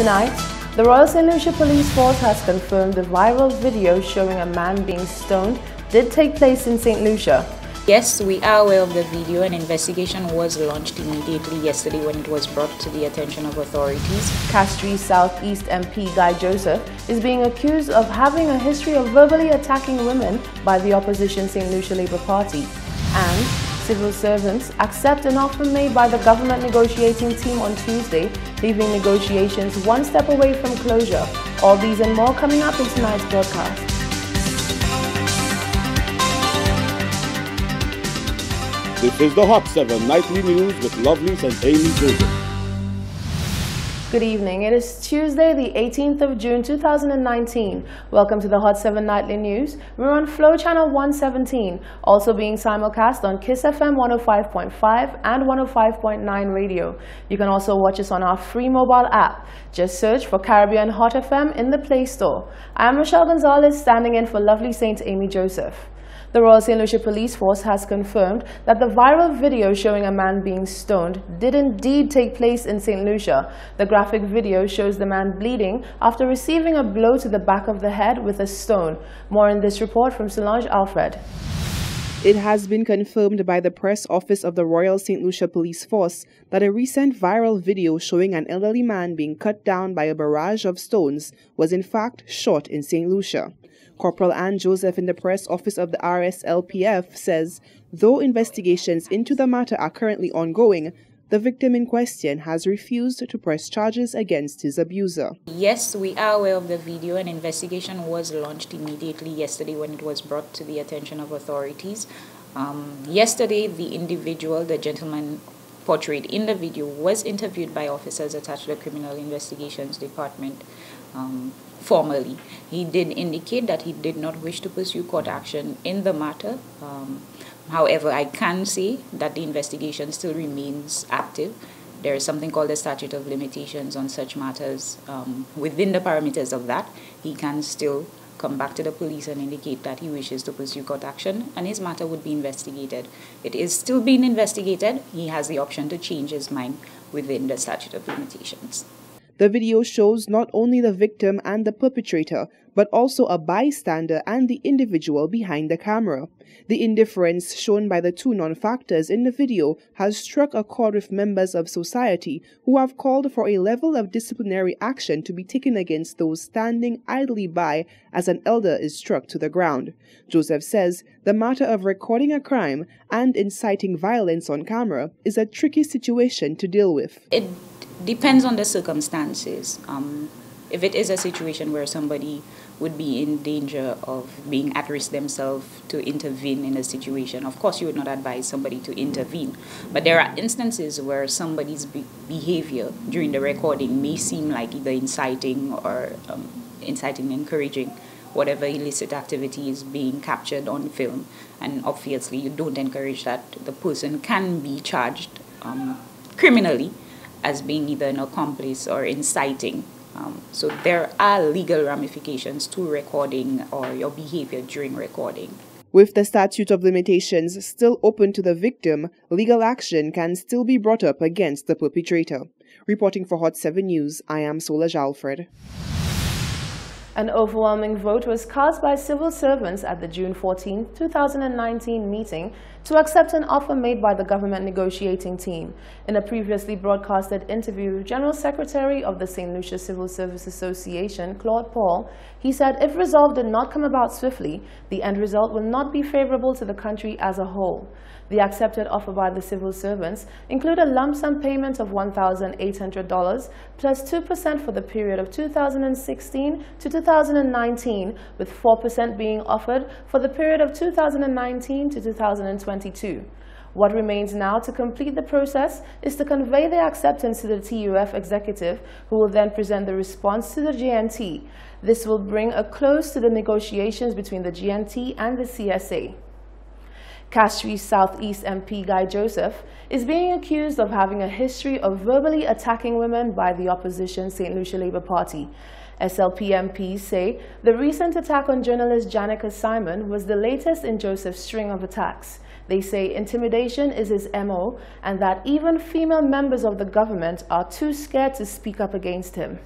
Tonight, the Royal St. Lucia Police Force has confirmed the viral video showing a man being stoned did take place in St. Lucia. Yes, we are aware of the video. An investigation was launched immediately yesterday when it was brought to the attention of authorities. Castries Southeast MP Guy Joseph is being accused of having a history of verbally attacking women by the opposition St. Lucia Labour Party. And civil servants accept an offer made by the government negotiating team on Tuesday, leaving negotiations one step away from closure. All these and more coming up in tonight's broadcast. This is the Hot 7 Nightly News with Lovelace and Amy Joseph. Good evening. It is Tuesday, the 18th of June, 2019. Welcome to the Hot 7 Nightly News. We're on Flow Channel 117, also being simulcast on Kiss FM 105.5 and 105.9 radio. You can also watch us on our free mobile app. Just search for Caribbean Hot FM in the Play Store. I'm Rochelle Gonzalez, standing in for lovely Saint Amy Joseph. The Royal St. Lucia Police Force has confirmed that the viral video showing a man being stoned did indeed take place in St. Lucia. The graphic video shows the man bleeding after receiving a blow to the back of the head with a stone. More in this report from Solange Alfred. It has been confirmed by the press office of the Royal St. Lucia Police Force that a recent viral video showing an elderly man being cut down by a barrage of stones was in fact shot in St. Lucia. Corporal Anne Joseph in the press office of the RSLPF says, though investigations into the matter are currently ongoing, the victim in question has refused to press charges against his abuser. Yes, we are aware of the video. An investigation was launched immediately yesterday when it was brought to the attention of authorities. Um, yesterday, the individual, the gentleman portrayed in the video, was interviewed by officers attached to the Criminal Investigations Department um, formally. He did indicate that he did not wish to pursue court action in the matter. Um, however, I can say that the investigation still remains active. There is something called the statute of limitations on such matters. Um, within the parameters of that, he can still come back to the police and indicate that he wishes to pursue court action and his matter would be investigated. It is still being investigated. He has the option to change his mind within the statute of limitations. The video shows not only the victim and the perpetrator, but also a bystander and the individual behind the camera. The indifference shown by the two non-factors in the video has struck a chord with members of society who have called for a level of disciplinary action to be taken against those standing idly by as an elder is struck to the ground. Joseph says the matter of recording a crime and inciting violence on camera is a tricky situation to deal with. It depends on the circumstances. Um, if it is a situation where somebody would be in danger of being at risk themselves to intervene in a situation, of course you would not advise somebody to intervene. But there are instances where somebody's be behavior during the recording may seem like either inciting or um, inciting, encouraging whatever illicit activity is being captured on film. And obviously you don't encourage that. The person can be charged um, criminally as being either an accomplice or inciting. Um, so there are legal ramifications to recording or your behavior during recording. With the statute of limitations still open to the victim, legal action can still be brought up against the perpetrator. Reporting for Hot 7 News, I am Solange Alfred. An overwhelming vote was cast by civil servants at the June 14, 2019 meeting to accept an offer made by the government negotiating team. In a previously broadcasted interview, with General Secretary of the St. Lucia Civil Service Association, Claude Paul, he said if resolve did not come about swiftly, the end result will not be favorable to the country as a whole. The accepted offer by the civil servants include a lump sum payment of $1,800 plus 2% for the period of 2016 to 2019, with 4% being offered for the period of 2019 to 2022. What remains now to complete the process is to convey the acceptance to the TUF executive, who will then present the response to the GNT. This will bring a close to the negotiations between the GNT and the CSA. Castries Southeast MP Guy Joseph is being accused of having a history of verbally attacking women by the opposition St. Lucia Labour Party. SLP MPs say the recent attack on journalist Janica Simon was the latest in Joseph's string of attacks. They say intimidation is his MO and that even female members of the government are too scared to speak up against him.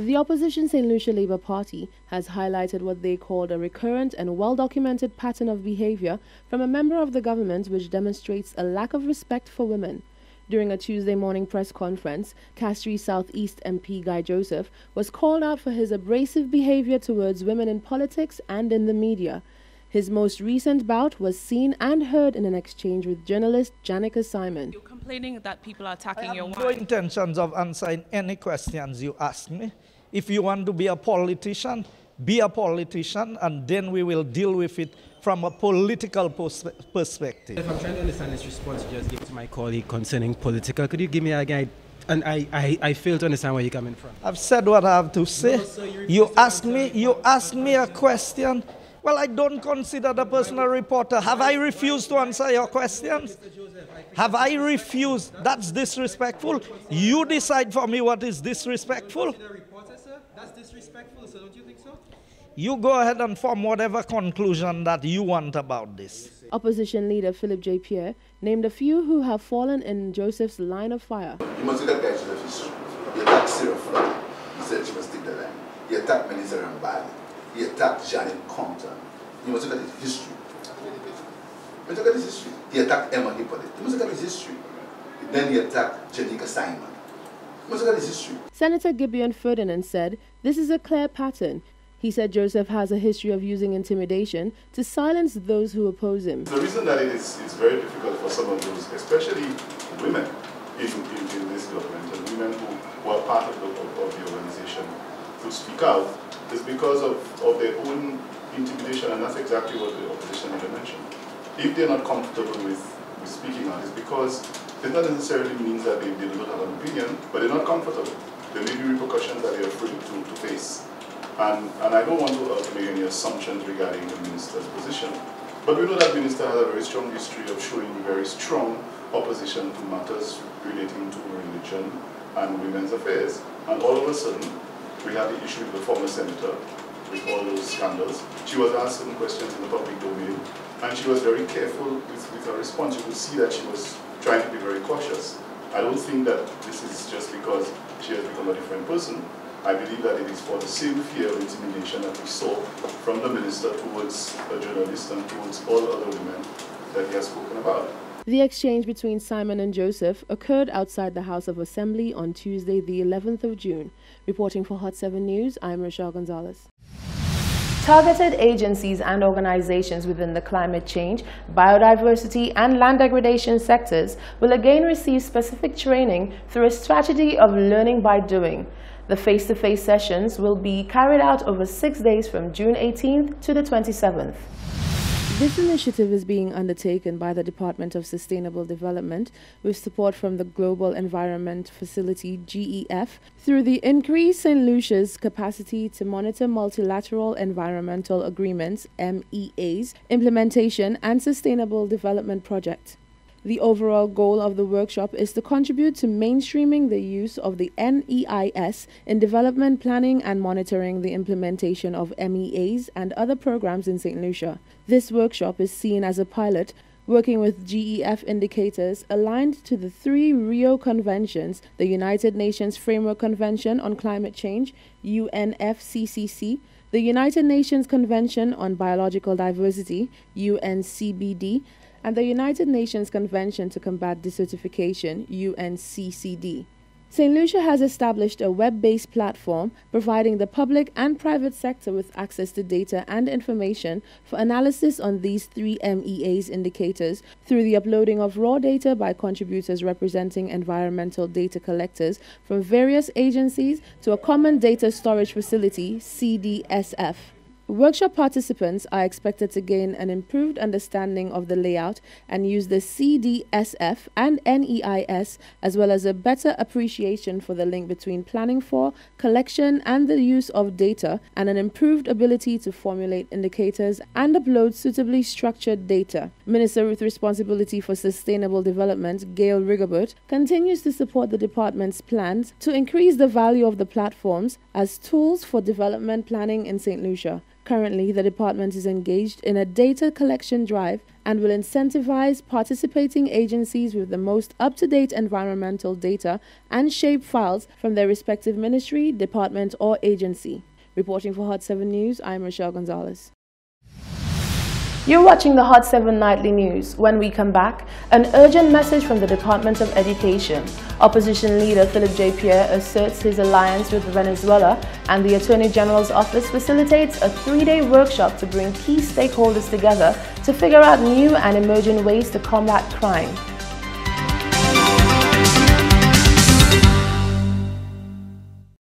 The opposition St. Lucia Labour Party has highlighted what they called a recurrent and well documented pattern of behavior from a member of the government which demonstrates a lack of respect for women. During a Tuesday morning press conference, Castries Southeast MP Guy Joseph was called out for his abrasive behavior towards women in politics and in the media. His most recent bout was seen and heard in an exchange with journalist Janica Simon. You're complaining that people are attacking I your have wife. no intentions of answering any questions you ask me. If you want to be a politician, be a politician, and then we will deal with it from a political pers- perspective. If I'm trying to understand this response you just gave to my colleague concerning political, could you give me a guide? And I, I, I fail to understand where you're coming from. I've said what I have to say. No, you you ask me, you ask me a question. Well, I don't consider the person a reporter. Have I refused to answer your questions? Have I refused? That's disrespectful. You decide for me what is disrespectful. The reporter, sir, that's disrespectful, so Don't you think so? You go ahead and form whatever conclusion that you want about this. Opposition leader Philip J. Pierre named a few who have fallen in Joseph's line of fire. You must look at guys to the history. He attacked Sarah Flood. He said she must take the land. He attacked Minister Rambali. He attacked Janine Compton. You must look at his history. You must look at his history. He attacked Emma Hippolyte. You must look at his history. Then he attacked Janica Simon. Senator Gibeon Ferdinand said this is a clear pattern. He said Joseph has a history of using intimidation to silence those who oppose him. The reason that it is, is very difficult for some of those, especially women in, in, in this government and women who, who are part of the, of, of the organization to speak out is because of, of their own intimidation and that's exactly what the opposition leader mentioned. If they're not comfortable with, with speaking out, it's because it not necessarily means that they, they do not have an opinion, but they're not comfortable. There may be repercussions that they're afraid to, to face. And, and I don't want to uh, make any assumptions regarding the minister's position, but we know that minister has a very strong history of showing very strong opposition to matters relating to religion and women's affairs. And all of a sudden, we have the issue with the former senator, with all those scandals. She was asked certain questions in the public domain, and she was very careful with, with her response. You could see that she was trying to be very cautious. I don't think that this is just because she has become a different person. I believe that it is for the same fear of intimidation that we saw from the minister towards a journalist and towards all other women that he has spoken about. The exchange between Simon and Joseph occurred outside the House of Assembly on Tuesday, the 11th of June. Reporting for Hot 7 News, I'm Rochelle Gonzalez. Targeted agencies and organizations within the climate change, biodiversity, and land degradation sectors will again receive specific training through a strategy of learning by doing. The face-to-face sessions will be carried out over six days from June 18th to the 27th. This initiative is being undertaken by the Department of Sustainable Development with support from the Global Environment Facility GEF through the Increase St. Lucia's capacity to monitor multilateral environmental agreements MEAs implementation and sustainable development project. The overall goal of the workshop is to contribute to mainstreaming the use of the NEIS in development planning and monitoring the implementation of MEAs and other programs in St. Lucia. This workshop is seen as a pilot working with GEF indicators aligned to the three Rio conventions the United Nations Framework Convention on Climate Change, UNFCCC, the United Nations Convention on Biological Diversity, UNCBD, and the United Nations Convention to Combat Desertification, UNCCD. St. Lucia has established a web based platform providing the public and private sector with access to data and information for analysis on these three MEAs indicators through the uploading of raw data by contributors representing environmental data collectors from various agencies to a common data storage facility, CDSF. Workshop participants are expected to gain an improved understanding of the layout and use the CDSF and NEIS, as well as a better appreciation for the link between planning for, collection, and the use of data, and an improved ability to formulate indicators and upload suitably structured data. Minister with responsibility for sustainable development, Gale Rigobert, continues to support the department's plans to increase the value of the platforms as tools for development planning in St. Lucia. Currently, the department is engaged in a data collection drive and will incentivize participating agencies with the most up-to-date environmental data and shape files from their respective ministry, department or agency. Reporting for Hot 7 News, I'm Rochelle Gonzalez. You're watching the Hot 7 Nightly News. When we come back, an urgent message from the Department of Education. Opposition leader Philip J. Pierre asserts his alliance with Venezuela and the Attorney General's office facilitates a three-day workshop to bring key stakeholders together to figure out new and emerging ways to combat crime.